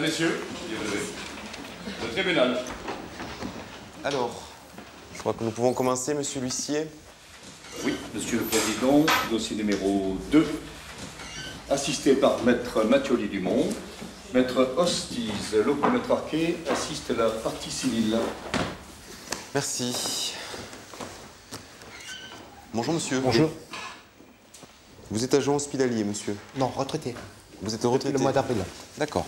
messieurs, le tribunal. Alors, je crois que nous pouvons commencer, monsieur l'huissier. Oui, monsieur le président, dossier numéro 2, assisté par maître Mathioli Dumont. Maître Hostiz, maître Arquet, assiste la partie civile. Merci. Bonjour, monsieur. Bonjour. Vous êtes agent hospitalier, monsieur Non, retraité. Vous êtes retraité Le mois d'avril. D'accord.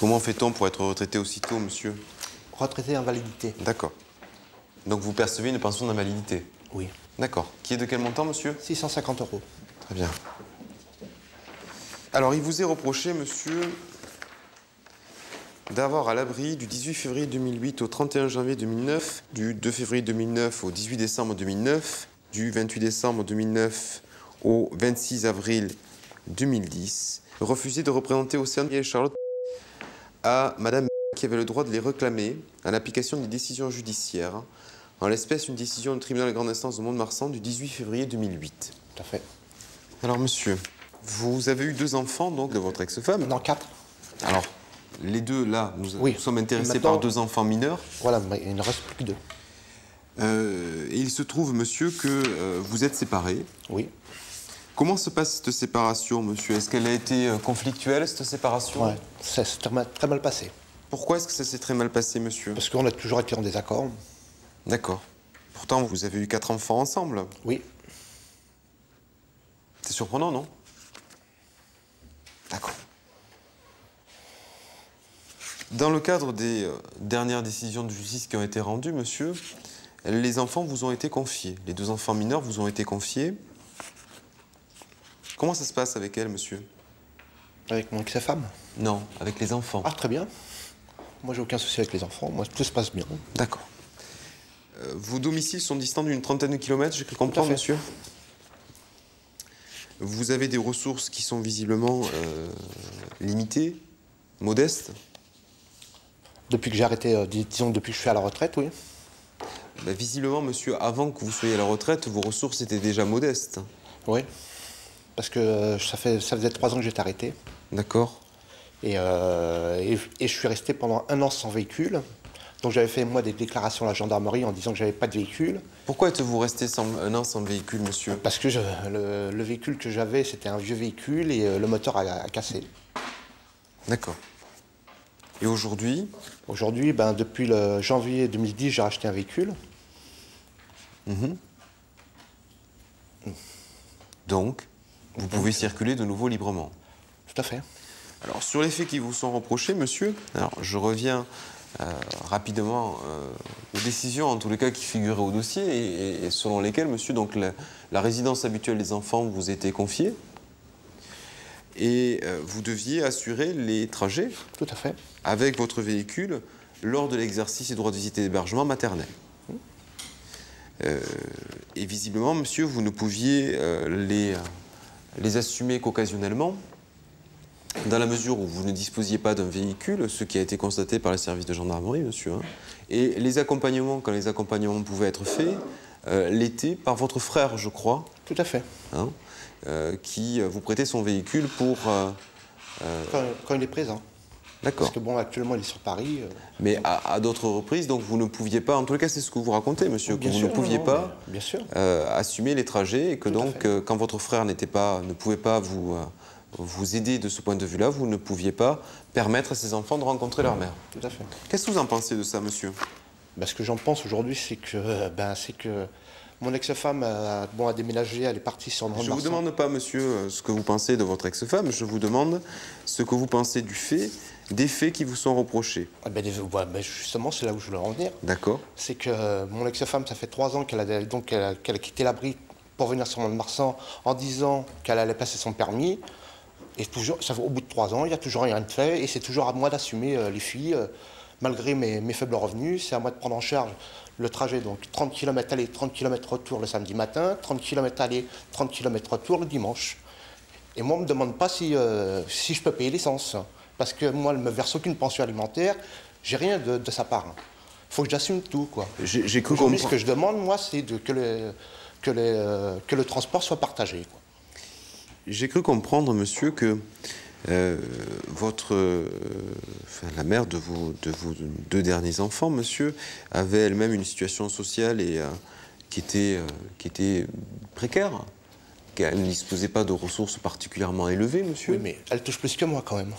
Comment fait-on pour être retraité aussitôt, monsieur Retraité invalidité. D'accord. Donc vous percevez une pension d'invalidité Oui. D'accord. Qui est de quel montant, monsieur 650 euros. Très bien. Alors, il vous est reproché, monsieur, d'avoir à l'abri du 18 février 2008 au 31 janvier 2009, du 2 février 2009 au 18 décembre 2009, du 28 décembre 2009 au 26 avril 2010, refusé de représenter au sein de Charlotte à Madame qui avait le droit de les réclamer en application des décisions judiciaires, en l'espèce une décision du tribunal de grande instance de Mont-de-Marsan du 18 février 2008. Tout à fait. Alors, monsieur, vous avez eu deux enfants, donc, de votre ex-femme? Non, quatre. Alors, les deux, là, nous, Oui. nous sommes intéressés par deux enfants mineurs. Voilà, il ne reste plus que deux. Euh, et il se trouve, monsieur, que euh, vous êtes séparés. Oui. Comment se passe cette séparation, monsieur? Est-ce qu'elle a été euh, conflictuelle, cette séparation? Ouais. Ça s'est très mal- très mal passé. Pourquoi est-ce que ça s'est très mal passé, monsieur? Parce qu'on a toujours été en désaccord. D'accord. Pourtant, vous avez eu quatre enfants ensemble. Oui. C'est surprenant, non? D'accord. Dans le cadre des euh, dernières décisions de justice qui ont été rendues, monsieur, les enfants vous ont été confiés. Les deux enfants mineurs vous ont été confiés. Comment ça se passe avec elles, monsieur Avec mon ex-femme. Non, avec les enfants. Ah, très bien. Moi, j'ai aucun souci avec les enfants. Moi, tout se passe bien. D'accord. Euh, vos domiciles sont distants d'une trentaine de kilomètres, j'ai cru comprendre, monsieur Vous avez des ressources qui sont visiblement euh, limitées, modestes. Depuis que j'ai arrêté, euh, dis- disons depuis que je suis à la retraite, oui. Ben, visiblement, monsieur, avant que vous soyez à la retraite, vos ressources étaient déjà modestes. Oui. Parce que euh, ça, fait, ça faisait trois ans que j'étais arrêté. D'accord Et, euh, et, et je suis resté pendant un an sans véhicule. Donc j'avais fait, moi, des déclarations à la gendarmerie en disant que j'avais pas de véhicule. Pourquoi êtes-vous resté sans, un an sans véhicule, monsieur? Parce que je- le, le véhicule que j'avais, c'était un vieux véhicule et euh, le moteur a, a cassé. D'accord. Et aujourd'hui? Aujourd'hui, ben, depuis le janvier 2010, j'ai racheté un véhicule. Donc, vous pouvez circuler de nouveau librement. Tout à fait. Alors, sur les faits qui vous sont reprochés, monsieur, alors je reviens euh, rapidement euh, aux décisions, en tous les cas, qui figuraient au dossier et, selon lesquelles, monsieur, donc la, la résidence habituelle des enfants vous était confiée et euh, vous deviez assurer les trajets Tout à fait. avec votre véhicule lors de l'exercice des droits de visite et d'hébergement maternel. Et visiblement, monsieur, vous ne pouviez les, les assumer qu'occasionnellement, dans la mesure où vous ne disposiez pas d'un véhicule, ce qui a été constaté par les services de gendarmerie, monsieur. hein. et les accompagnements, quand les accompagnements pouvaient être faits, euh, l'été par votre frère, je crois, Tout à fait. hein, euh, qui euh, vous prêtait son véhicule pour... euh, Quand, quand il est présent. D'accord. Parce que bon, actuellement, il est sur Paris. euh, Mais à, à d'autres reprises, donc vous ne pouviez pas, en tout cas c'est ce que vous racontez, monsieur, que Bien vous ne pouviez non, pas bien sûr. euh, assumer les trajets et que Tout donc euh, quand votre frère n'était pas, ne pouvait pas vous, euh, vous aider de ce point de vue-là, vous ne pouviez pas permettre à ses enfants de rencontrer leur mère. Tout à fait. Qu'est-ce que vous en pensez de ça, monsieur? Ben, ce que j'en pense aujourd'hui, c'est que, ben, c'est que mon ex-femme a, bon, a déménagé, elle est partie sur le Je ne vous demande pas, monsieur, ce que vous pensez de votre ex-femme, je vous demande ce que vous pensez du fait, des faits qui vous sont reprochés. Ah ben, ouais, ben, justement, c'est là où je voulais en venir. D'accord C'est que euh, mon ex-femme, ça fait trois ans qu'elle a, donc, qu'elle a, qu'elle a quitté l'abri pour venir sur Mont-de-Marsan en disant qu'elle allait passer son permis. Et toujours, ça, au bout de trois ans, il n'y a toujours rien de fait. Et c'est toujours à moi d'assumer euh, les filles. euh, malgré mes, mes faibles revenus, c'est à moi de prendre en charge le trajet. Donc 30 km aller, 30 km retour le samedi matin, 30 km aller, 30 km retour le dimanche. Et moi, on ne me demande pas si, euh, si je peux payer l'essence. Parce que moi, elle ne me verse aucune pension alimentaire. J'ai rien de, de sa part. Il faut que j'assume tout. quoi. J'ai cru Aujourd'hui, ce comprendre. que je demande, moi, c'est de- que, le- que, le- que le transport soit partagé. J'ai cru comprendre, monsieur, que Euh, votre, euh, enfin, la mère de vos, de vos deux derniers enfants, monsieur, avait elle-même une situation sociale et, euh, qui, était, euh, qui était précaire. qu'elle ne disposait pas de ressources particulièrement élevées, monsieur. Oui, mais elle touche plus que moi quand même.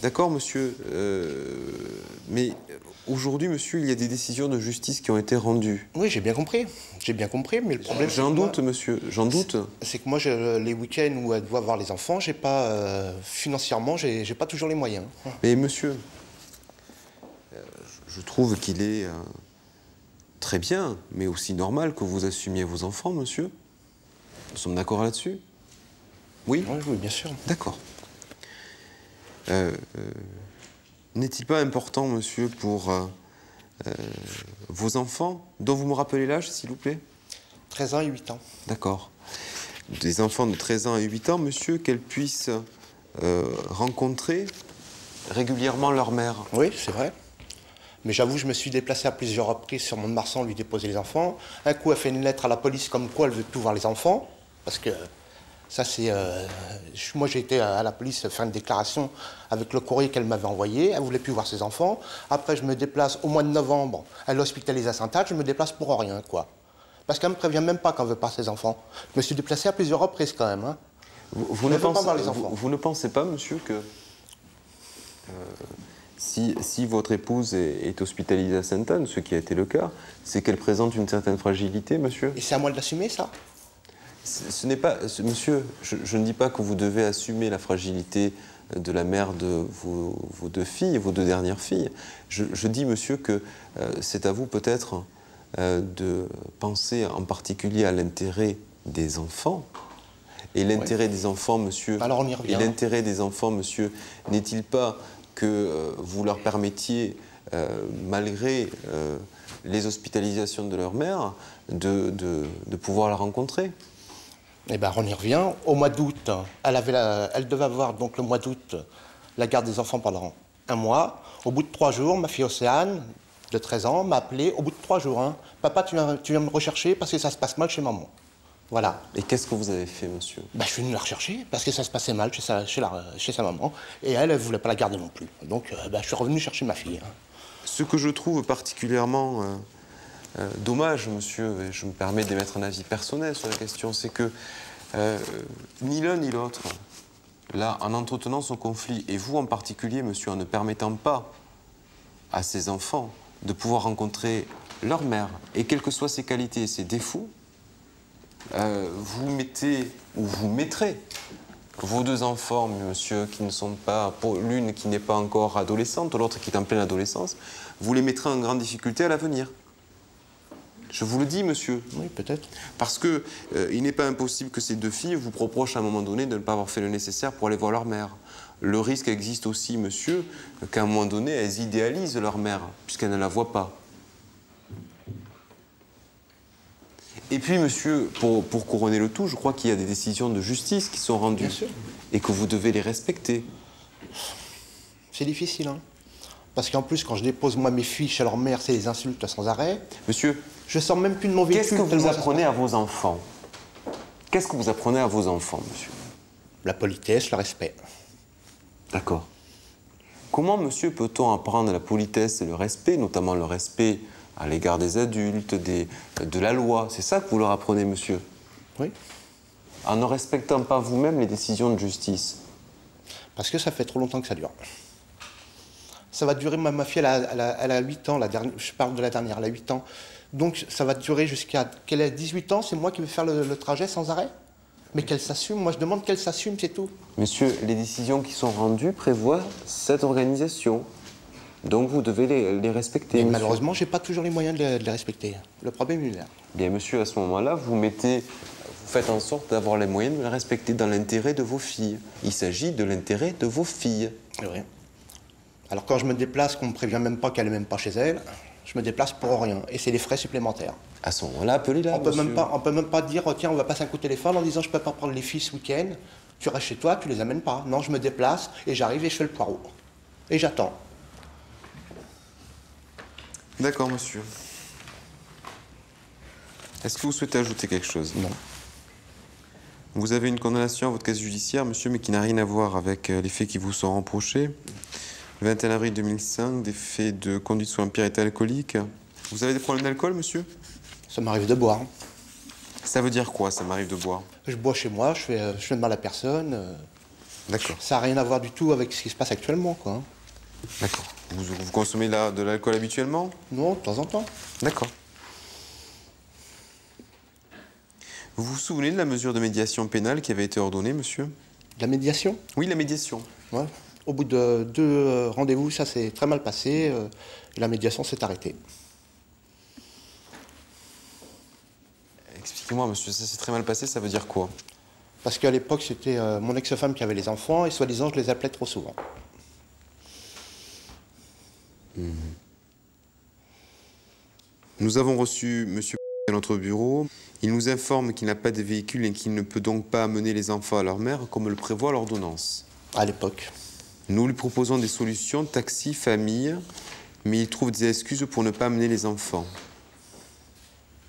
D'accord, monsieur. euh, mais aujourd'hui, monsieur, il y a des décisions de justice qui ont été rendues. Oui, j'ai bien compris. J'ai bien compris, mais le problème. c'est J'en moi- doute, monsieur. J'en doute. C'est que moi, je- les week-ends où elle doit voir les enfants, j'ai pas euh, financièrement, j'ai pas toujours les moyens. Mais monsieur, euh, je je trouve qu'il est euh, très bien, mais aussi normal que vous assumiez vos enfants, monsieur. Nous sommes d'accord là-dessus Oui? Oui, oui, bien sûr. D'accord. Euh, euh, N'est-il pas important, monsieur, pour euh, vos enfants, dont vous me rappelez l'âge, s'il vous plaît? 13 ans et 8 ans. D'accord. Des enfants de 13 ans et 8 ans, monsieur, qu'elles puissent rencontrer régulièrement leur mère. Oui, c'est vrai. Mais j'avoue, je me suis déplacé à plusieurs reprises sur Mont-de-Marsan lui déposer les enfants. Un coup, elle fait une lettre à la police comme quoi elle veut tout voir les enfants. Parce que ça, c'est. euh, moi, j'ai été à la police faire une déclaration avec le courrier qu'elle m'avait envoyé. Elle voulait plus voir ses enfants. Après, je me déplace au mois de novembre. Elle est hospitalisée à Saint-Anne. Je me déplace pour rien, quoi. Parce qu'elle me prévient même pas qu'elle veut pas ses enfants. Je me suis déplacé à plusieurs reprises quand même. hein. Ne pas vous ne pensez pas, monsieur, que euh, si, si votre épouse est, est hospitalisée à Sainte-Anne, ce qui a été le cas, c'est qu'elle présente une certaine fragilité, monsieur? Et c'est à moi de l'assumer, ça Ce n'est pas, monsieur, je, je ne dis pas que vous devez assumer la fragilité de la mère de vos, vos deux filles, vos deux dernières filles. Je, je dis, monsieur, que euh, c'est à vous peut-être euh, de penser en particulier à l'intérêt des enfants. Et l'intérêt des enfants, monsieur, Alors, on y revient. et l'intérêt des enfants, monsieur, n'est-il pas que euh, vous leur permettiez, malgré les hospitalisations de leur mère, de, de- de pouvoir la rencontrer? Eh ben, on y revient. Au mois d'août, elle, avait la- elle devait avoir donc le mois d'août la garde des enfants pendant un mois. Au bout de trois jours, ma fille Océane, de 13 ans, m'a appelé. Au bout de trois jours, hein, papa, tu viens, tu viens me rechercher parce que ça se passe mal chez maman. Voilà. Et qu'est-ce que vous avez fait, monsieur? Ben, je suis venu la rechercher parce que ça se passait mal chez sa, chez la- chez sa maman. Et elle, elle voulait pas la garder non plus. Donc, euh, ben, je suis revenu chercher ma fille. hein. Ce que je trouve particulièrement euh, euh, dommage, monsieur, je me permets d'émettre un avis personnel sur la question, c'est que euh, ni l'un ni l'autre, là, en entretenant son conflit, et vous en particulier, monsieur, en ne permettant pas à ses enfants de pouvoir rencontrer leur mère, et quelles que soient ses qualités et ses défauts, euh, vous mettez, ou vous mettrez, vos deux enfants, monsieur, qui ne sont pas, l'une qui n'est pas encore adolescente, l'autre qui est en pleine adolescence, vous les mettrez en grande difficulté à l'avenir. Je vous le dis, monsieur. Oui, peut-être. Parce que euh, il n'est pas impossible que ces deux filles vous reprochent à un moment donné de ne pas avoir fait le nécessaire pour aller voir leur mère. Le risque existe aussi, monsieur, qu'à un moment donné, elles idéalisent leur mère, puisqu'elles ne la voient pas. Et puis, monsieur, pour, pour couronner le tout, je crois qu'il y a des décisions de justice qui sont rendues. Bien sûr. Et que vous devez les respecter. C'est difficile, hein. Parce qu'en plus, quand je dépose moi mes filles chez leur mère, c'est des insultes sans arrêt. Monsieur, Je sors même plus de mon véhicule. qu'est-ce que vous apprenez à vos enfants Qu'est-ce que vous apprenez à vos enfants, monsieur La politesse, le respect. D'accord. Comment, monsieur, peut-on apprendre la politesse et le respect, notamment le respect à l'égard des adultes, des- de la loi? C'est ça que vous leur apprenez, monsieur? Oui. En ne respectant pas vous-même les décisions de justice? Parce que ça fait trop longtemps que ça dure. Ça va durer, ma, ma fille, elle a, elle a- elle a 8 ans, la dernière, je parle de la dernière, elle a 8 ans. Donc ça va durer jusqu'à qu'elle ait 18 ans, c'est moi qui vais faire le, le trajet sans arrêt. Mais qu'elle s'assume, moi je demande qu'elle s'assume, c'est tout. Monsieur, les décisions qui sont rendues prévoient cette organisation. Donc vous devez les, les respecter. Monsieur. malheureusement, j'ai pas toujours les moyens de les, de les respecter. Le problème, est là. Bien, monsieur, à ce moment-là, vous mettez, vous faites en sorte d'avoir les moyens de les respecter dans l'intérêt de vos filles. Il s'agit de l'intérêt de vos filles. Vrai. Alors quand je me déplace, qu'on me prévient même pas qu'elle est même pas chez elle, je me déplace pour rien. Et c'est des frais supplémentaires. À ce moment-là, appelez-la. On peut monsieur. même pas, on peut même pas dire oh, tiens on va passer un coup de téléphone en disant je peux pas prendre les filles ce week-end. Tu restes chez toi, tu les amènes pas. Non, je me déplace et j'arrive et je fais le poireau. Et j'attends. D'accord, monsieur. Est-ce que vous souhaitez ajouter quelque chose? Non. Vous avez une condamnation à votre casier judiciaire, monsieur, mais qui n'a rien à voir avec euh, les faits qui vous sont reprochés. Le 21 avril 2005, des faits de conduite sous empire et alcoolique. Vous avez des problèmes d'alcool, monsieur? Ça m'arrive de boire. Ça veut dire quoi, ça m'arrive de boire? Je bois chez moi, je fais, euh, je fais de mal à personne. euh, D'accord, Ça n'a rien à voir du tout avec ce qui se passe actuellement, quoi. hein. d'accord. Vous, vous consommez de l'alcool habituellement? Non, de temps en temps. D'accord. Vous vous souvenez de la mesure de médiation pénale qui avait été ordonnée, monsieur? De la médiation? Oui, la médiation. Ouais. Au bout de deux euh, rendez-vous, ça s'est très mal passé euh, et la médiation s'est arrêtée. Expliquez-moi, monsieur, ça s'est très mal passé, ça veut dire quoi? Parce qu'à l'époque, c'était euh, mon ex-femme qui avait les enfants et soi-disant, je les appelais trop souvent. Nous avons reçu monsieur à notre bureau. Il nous informe qu'il n'a pas de véhicule et qu'il ne peut donc pas amener les enfants à leur mère comme le prévoit l'ordonnance. À l'époque. Nous lui proposons des solutions, taxi, famille, mais il trouve des excuses pour ne pas amener les enfants.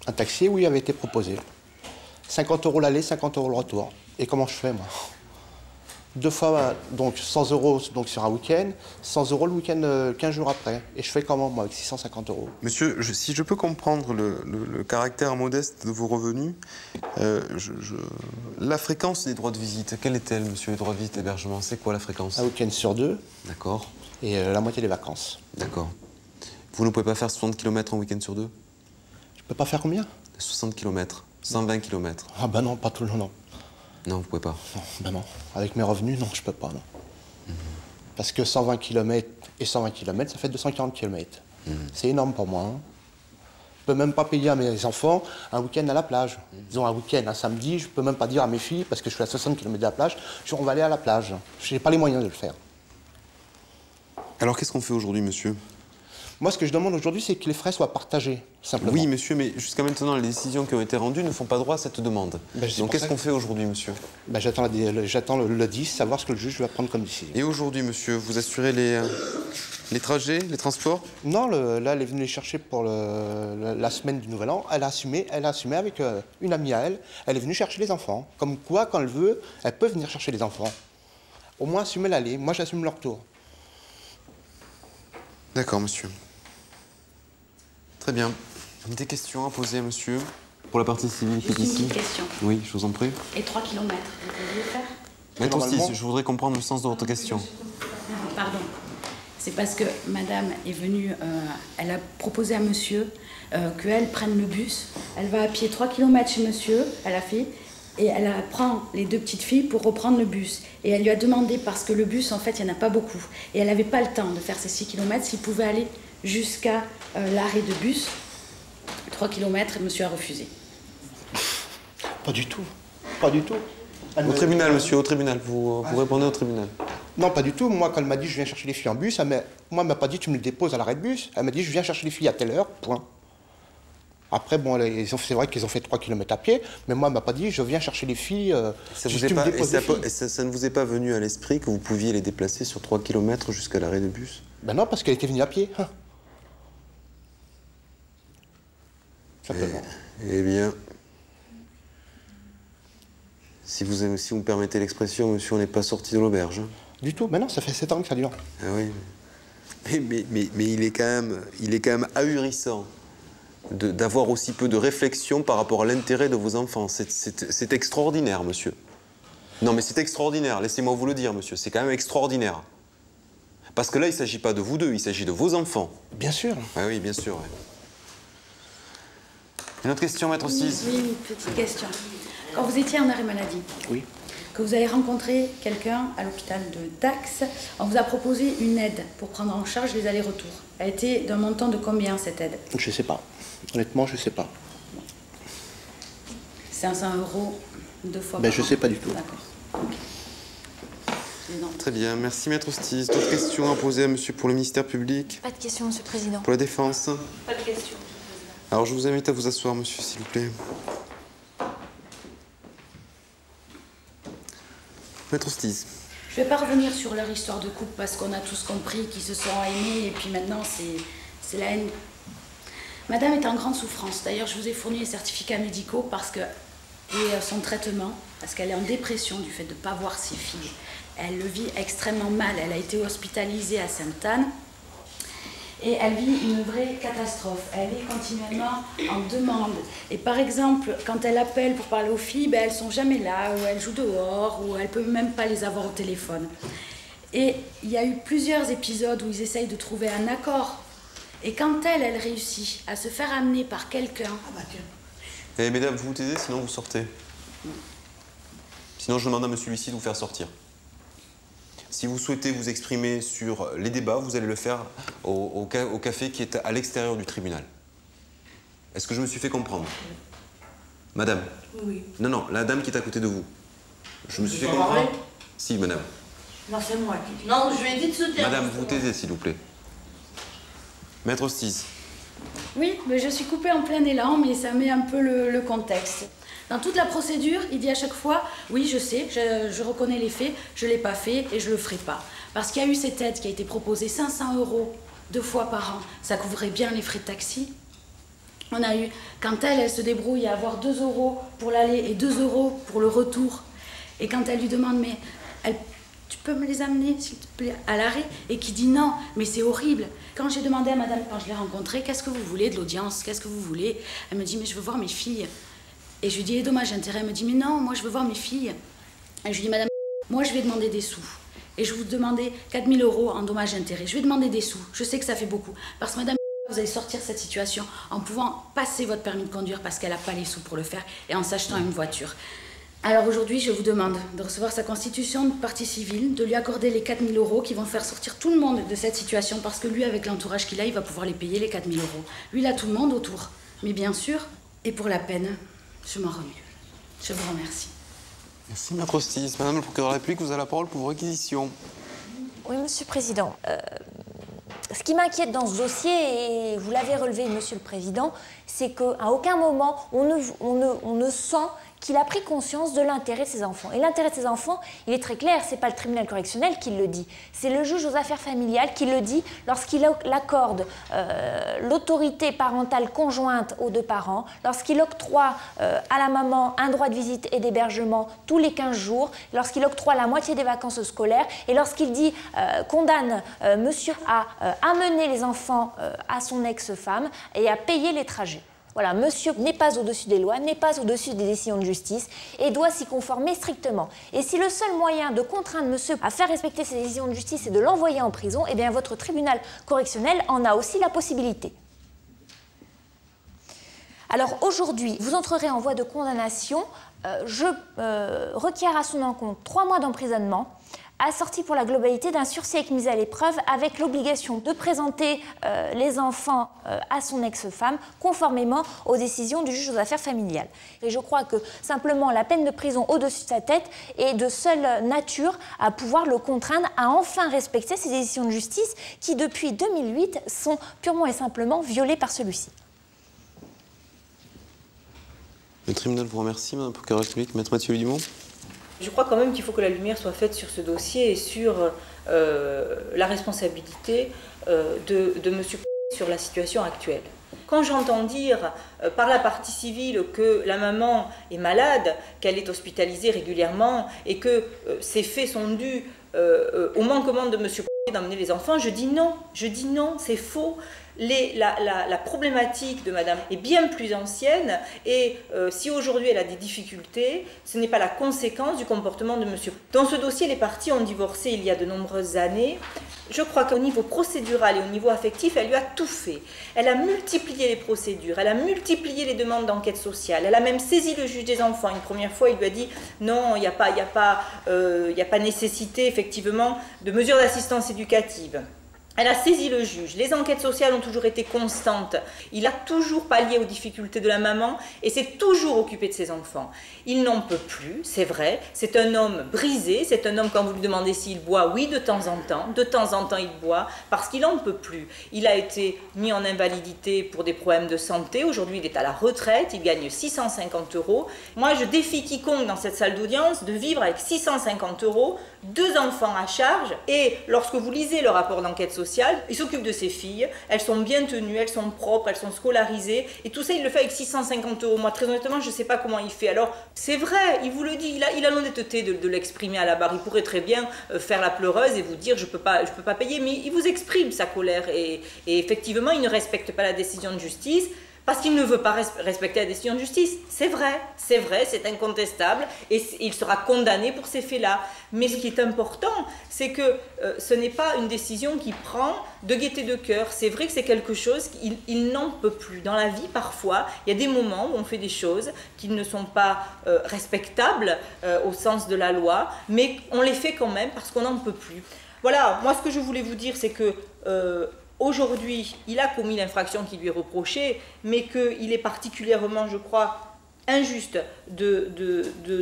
Un taxi, oui, avait été proposé. 50 euros l'aller, 50 euros le retour. Et comment je fais, moi? Deux fois, donc 100 euros donc, sur un week-end, 100 euros le week-end euh, 15 jours après. Et je fais comment, moi, avec 650 euros? Monsieur, je- si je peux comprendre le, le- le caractère modeste de vos revenus, euh, je- je- la fréquence des droits de visite, quelle est-elle, monsieur, les droits de visite hébergement? C'est quoi la fréquence? Un week-end sur deux D'accord, et euh, la moitié des vacances. d'accord. Vous ne pouvez pas faire 60 km en week-end sur deux? Je peux pas faire combien? 60 km, 120 km. Ah ben non, pas tout le long, non. Non, vous pouvez pas. Non, ben non. Avec mes revenus, non, je peux pas, non. Parce que 120 km et 120 km, ça fait 240 km. C'est énorme pour moi. hein. Je peux même pas payer à mes enfants un week-end à la plage. Disons un week-end, un samedi, je peux même pas dire à mes filles, parce que je suis à 60 km de la plage, je- on va aller à la plage. Je n'ai pas les moyens de le faire. Alors qu'est-ce qu'on fait aujourd'hui, monsieur? Moi, ce que je demande aujourd'hui, c'est que les frais soient partagés, simplement. Oui, monsieur, mais jusqu'à maintenant, les décisions qui ont été rendues ne font pas droit à cette demande. Ben, Donc qu'est-ce qu'on fait aujourd'hui, monsieur Ben, j'attends, le, j'attends le, le 10, savoir ce que le juge va prendre comme décision. Et aujourd'hui, monsieur, vous assurez les, euh, les trajets, les transports Non, le- là, elle est venue les chercher pour le- la semaine du Nouvel An. Elle a assumé, elle a assumé avec euh, une amie à elle. Elle est venue chercher les enfants. Comme quoi, quand elle veut, elle peut venir chercher les enfants. Au moins, assumer l'aller. Moi, j'assume leur tour. D'accord, monsieur. Très bien. Des questions à poser à monsieur Pour la partie civile qui est une ici question. Oui, je vous en prie. Et 3 km, vous pouvez le faire? Normalement- Ostice, je voudrais comprendre le sens de votre question. Pardon. C'est parce que madame est venue, euh, elle a proposé à monsieur euh, qu'elle prenne le bus. Elle va à pied 3 km chez monsieur, elle a fait, et elle prend les deux petites filles pour reprendre le bus. Et elle lui a demandé, parce que le bus, en fait, il n'y en a pas beaucoup, et elle n'avait pas le temps de faire ces 6 km, s'il pouvait aller jusqu'à euh, l'arrêt de bus. 3 km, et monsieur a refusé. Pas du tout. Pas du tout. Elle Au tribunal, monsieur, au tribunal. Vous, vous répondez au tribunal. Non, pas du tout. Moi, quand elle m'a dit je viens chercher les filles en bus, elle m'a, moi, elle m'a pas dit tu me le déposes à l'arrêt de bus. Elle m'a dit je viens chercher les filles à telle heure, point. Après, bon, c'est vrai qu'ils ont fait 3 km à pied, mais moi, elle m'a pas dit je viens chercher les filles. euh, Ça, juste vous est tu me pas- et déposes ça, les pas- filles. et ça- ça ne vous est pas venu à l'esprit que vous pouviez les déplacer sur 3 km jusqu'à l'arrêt de bus? Ben non, parce qu'elle était venue à pied. hein. Simplement. Eh bien, si vous, si vous me permettez l'expression, monsieur, on n'est pas sorti de l'auberge. hein. Du tout. Mais non, ça fait 7 ans que ça dure. Ah oui. Mais, mais, mais, mais il, est quand même, il est quand même ahurissant d'avoir aussi peu de réflexion par rapport à l'intérêt de vos enfants. C'est- extraordinaire, monsieur. Non, mais c'est extraordinaire. Laissez-moi vous le dire, monsieur. C'est quand même extraordinaire. Parce que là, il ne s'agit pas de vous deux, il s'agit de vos enfants. Bien sûr. Ah oui, bien sûr. ouais. Une autre question, maître Six Oui, une petite question. Quand vous étiez en arrêt maladie, Oui. que vous avez rencontré quelqu'un à l'hôpital de Dax, on vous a proposé une aide pour prendre en charge les allers-retours. Elle était d'un montant de combien cette aide? Je sais pas. Honnêtement, je sais pas. 500 euros deux fois Ben, par je an. sais pas du tout. D'accord. Très bien, merci maître Stis. D'autres questions à poser à monsieur pour le ministère public? Pas de questions, Monsieur le Président. Pour la défense? Pas de questions. Alors je vous invite à vous asseoir, monsieur, s'il vous plaît. Maître Stis. Je ne vais pas revenir sur leur histoire de couple parce qu'on a tous compris qu'ils se sont aimés et puis maintenant c'est la haine. Madame est en grande souffrance. D'ailleurs, je vous ai fourni les certificats médicaux parce que et son traitement, parce qu'elle est en dépression du fait de ne pas voir ses filles. Elle le vit extrêmement mal. Elle a été hospitalisée à Sainte-Anne et elle vit une vraie catastrophe. Elle est continuellement en demande. Et par exemple, quand elle appelle pour parler aux filles, ben, elles sont jamais là, ou elles jouent dehors, ou elle peut même pas les avoir au téléphone. Et il y a eu plusieurs épisodes où ils essayent de trouver un accord. Et quand elle, elle réussit à se faire amener par quelqu'un. Ah bah tiens. Eh, mesdames, vous vous taisez, sinon vous sortez. Sinon, je demande à monsieur l'huissier de vous faire sortir. Si vous souhaitez vous exprimer sur les débats, vous allez le faire au, café qui est à l'extérieur du tribunal. Est-ce que je me suis fait comprendre? Madame? Oui. Non, non, la dame qui est à côté de vous. Je me suis fait comprendre Si, madame. Non, c'est moi qui Non, je lui ai dit de se taire. Madame, vous taisez, s'il vous plaît. Maître Hostiz. Oui, mais je suis coupée en plein élan, mais ça met un peu le contexte. Dans toute la procédure, il dit à chaque fois Oui, je sais, je, reconnais les faits, je ne l'ai pas fait et je ne le ferai pas. Parce qu'il y a eu cette aide qui a été proposée 500 euros deux fois par an. Ça couvrait bien les frais de taxi. On a eu, quand elle, elle se débrouille à avoir 2 euros pour l'aller et 2 euros pour le retour. Et quand elle lui demande Mais elle, tu peux me les amener, s'il te plaît, à l'arrêt? Et qui dit non, mais c'est horrible. Quand j'ai demandé à madame, quand je l'ai rencontrée, qu'est-ce que vous voulez de l'audience? Qu'est-ce que vous voulez? Elle me dit, mais je veux voir mes filles. Et je lui dis, eh, dommage intérêt. Elle me dit, mais non, moi je veux voir mes filles. Et je lui dis, madame, moi je vais demander des sous. Et je vous demandais 4000 euros en dommages intérêts. Je vais demander des sous. Je sais que ça fait beaucoup. Parce que madame, vous allez sortir cette situation en pouvant passer votre permis de conduire parce qu'elle n'a pas les sous pour le faire et en s'achetant une voiture. Alors aujourd'hui, je vous demande de recevoir sa constitution de partie civile, de lui accorder les 4000 euros qui vont faire sortir tout le monde de cette situation parce que lui, avec l'entourage qu'il a, il va pouvoir les payer les 4000 euros. Lui, il a tout le monde autour. Mais bien sûr, et pour la peine, je m'en remue. Je vous remercie. Merci, Maître Hostice. Madame le procureur de la République, vous avez la parole pour vos réquisitions. Oui, Monsieur le Président. Euh, ce qui m'inquiète dans ce dossier, et vous l'avez relevé, Monsieur le Président, c'est qu'à aucun moment on ne, on ne, on ne sent qu'il a pris conscience de l'intérêt de ses enfants. Et l'intérêt de ses enfants, il est très clair, c'est pas le tribunal correctionnel qui le dit, c'est le juge aux affaires familiales qui le dit lorsqu'il accorde euh, l'autorité parentale conjointe aux deux parents, lorsqu'il octroie euh, à la maman un droit de visite et d'hébergement tous les 15 jours, lorsqu'il octroie la moitié des vacances scolaires et lorsqu'il dit euh, condamne monsieur à amener les enfants à son ex-femme et à payer les trajets. Voilà, monsieur n'est pas au-dessus des lois, n'est pas au-dessus des décisions de justice et doit s'y conformer strictement. Et si le seul moyen de contraindre monsieur à faire respecter ces décisions de justice est de l'envoyer en prison, eh bien votre tribunal correctionnel en a aussi la possibilité. Alors aujourd'hui, vous entrerez en voie de condamnation. Euh, je euh, requiers à son encontre trois mois d'emprisonnement assorti pour la globalité d'un sursis avec mise à l'épreuve avec l'obligation de présenter euh, les enfants euh, à son ex-femme conformément aux décisions du juge aux affaires familiales. Et je crois que simplement la peine de prison au-dessus de sa tête est de seule nature à pouvoir le contraindre à enfin respecter ces décisions de justice qui depuis 2008 sont purement et simplement violées par celui-ci. Le tribunal vous remercie, Madame République. Maître Mathieu Dumont. Je crois quand même qu'il faut que la lumière soit faite sur ce dossier et sur euh, la responsabilité euh, de, de M. sur la situation actuelle. Quand j'entends dire euh, par la partie civile que la maman est malade, qu'elle est hospitalisée régulièrement et que ces faits sont dus au manquement de M. d'emmener les enfants, je dis non, je dis non, c'est faux la, problématique de Madame est bien plus ancienne et euh, si aujourd'hui elle a des difficultés, ce n'est pas la conséquence du comportement de Monsieur. Dans ce dossier, les parties ont divorcé il y a de nombreuses années. Je crois qu'au niveau procédural et au niveau affectif, elle lui a tout fait. Elle a multiplié les procédures, elle a multiplié les demandes d'enquête sociale, elle a même saisi le juge des enfants. Une première fois, il lui a dit non, il n'y a, euh, a pas nécessité effectivement de mesures d'assistance éducative. Elle a saisi le juge. Les enquêtes sociales ont toujours été constantes. Il a toujours pallié aux difficultés de la maman et s'est toujours occupé de ses enfants. Il n'en peut plus, c'est vrai. C'est un homme brisé. C'est un homme, quand vous lui demandez s'il boit, oui, de temps en temps. De temps en temps, il boit parce qu'il n'en peut plus. Il a été mis en invalidité pour des problèmes de santé. Aujourd'hui, il est à la retraite. Il gagne 650 euros. Moi, je défie quiconque dans cette salle d'audience de vivre avec 650 euros deux enfants à charge et lorsque vous lisez le rapport d'enquête sociale, il s'occupe de ses filles, elles sont bien tenues, elles sont propres, elles sont scolarisées et tout ça il le fait avec 650 euros. Moi très honnêtement je ne sais pas comment il fait. Alors c'est vrai, il vous le dit, il a l'honnêteté de, l'exprimer à la barre. Il pourrait très bien euh, faire la pleureuse et vous dire je peux pas peux pas payer, mais il vous exprime sa colère et effectivement il ne respecte pas la décision de justice parce qu'il ne veut pas respecter la décision de justice. C'est vrai, c'est vrai, c'est incontestable, et il sera condamné pour ces faits-là. Mais ce qui est important, c'est que euh, ce n'est pas une décision qu'il prend de gaieté de cœur. C'est vrai que c'est quelque chose qu'il il, n'en peut plus. Dans la vie, parfois, il y a des moments où on fait des choses qui ne sont pas euh, respectables euh, au sens de la loi, mais on les fait quand même parce qu'on n'en peut plus. Voilà, moi ce que je voulais vous dire, c'est que aujourd'hui, il a commis l'infraction qui lui est reprochée, mais qu'il est particulièrement, je crois, injuste de,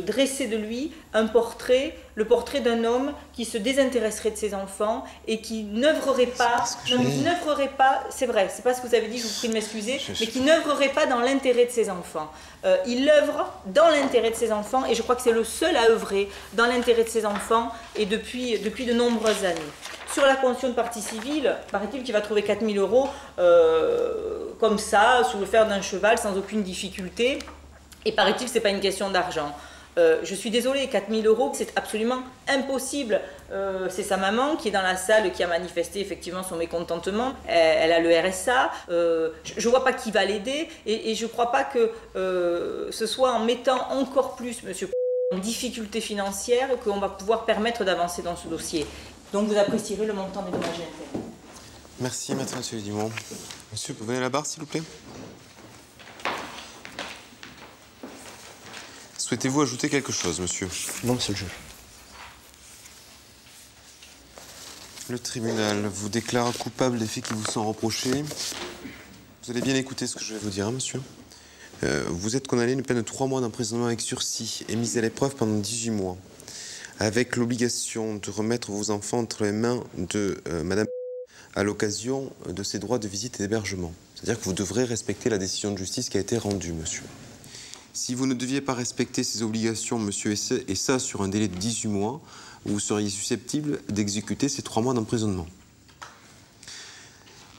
dresser de lui un portrait, le portrait d'un homme qui se désintéresserait de ses enfants et qui n'œuvrerait pas, n'œuvrerait pas, c'est vrai, c'est pas ce que vous avez dit, je vous prie de m'excuser, mais qui n'œuvrerait pas dans l'intérêt de ses enfants. Euh, il œuvre dans l'intérêt de ses enfants et je crois que c'est le seul à œuvrer dans l'intérêt de ses enfants et depuis, depuis de nombreuses années. Sur la convention de partie civile, paraît-il qu'il va trouver 4000 euros euh, comme ça, sous le fer d'un cheval, sans aucune difficulté. Et paraît-il que ce n'est pas une question d'argent. Euh, je suis désolée, 4000 euros, c'est absolument impossible. Euh, c'est sa maman qui est dans la salle qui a manifesté effectivement son mécontentement. Elle, a le RSA. je ne vois pas qui va l'aider et, je ne crois pas que ce soit en mettant encore plus Monsieur en difficulté financière qu'on va pouvoir permettre d'avancer dans ce dossier. Donc vous apprécierez le montant des dommages et intérêts. Merci, maître Monsieur Dumont. Monsieur, vous venez à la barre, s'il vous plaît? Souhaitez-vous ajouter quelque chose, monsieur? Non, monsieur le juge. Le tribunal vous déclare coupable des faits qui vous sont reprochés. Vous allez bien écouter ce que je vais vous dire, hein, monsieur. Euh, vous êtes condamné à une peine de 3 mois d'emprisonnement avec sursis et mise à l'épreuve pendant 18 mois avec l'obligation de remettre vos enfants entre les mains de euh, Madame à l'occasion de ses droits de visite et d'hébergement. C'est-à-dire que vous devrez respecter la décision de justice qui a été rendue, monsieur. Si vous ne deviez pas respecter ces obligations, monsieur, et ça sur un délai de 18 mois, vous seriez susceptible d'exécuter ces trois mois d'emprisonnement.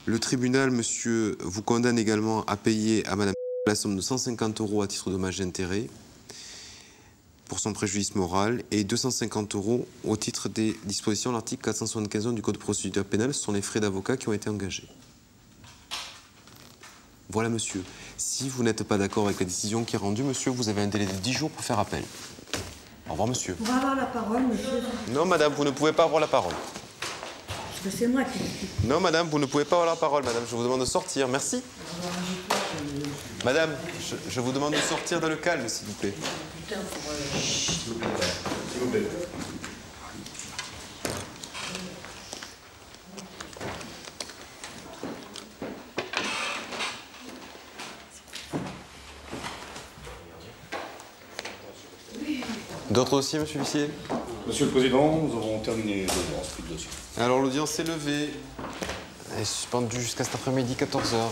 Le tribunal, monsieur, vous condamne également à payer à madame la somme de 150 euros à titre de dommage d'intérêt pour son préjudice moral et 250 euros au titre des dispositions de l'article 475 du Code de procédure pénale. Ce sont les frais d'avocat qui ont été engagés. Voilà, monsieur. Si vous n'êtes pas d'accord avec la décision qui est rendue, monsieur, vous avez un délai de 10 jours pour faire appel. Au revoir, monsieur. Vous pouvez avoir la parole, monsieur Non, madame, vous ne pouvez pas avoir la parole. C'est moi qui... Non, madame, vous ne pouvez pas avoir la parole, madame. Je vous demande de sortir. Merci. Madame, je, vous demande de sortir dans le calme, s'il vous plaît. S'il vous plaît. D'autres dossiers, monsieur l'huissier Monsieur le Président, nous avons terminé l'audience. dossier. Alors l'audience est levée. Elle est suspendue jusqu'à cet après-midi, 14h.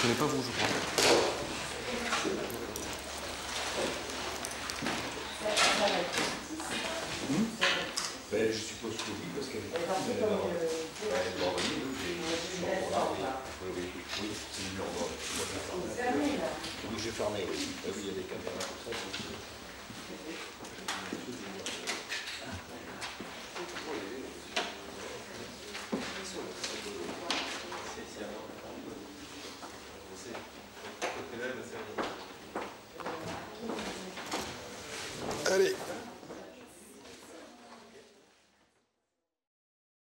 Ce n'est pas vous, je crois.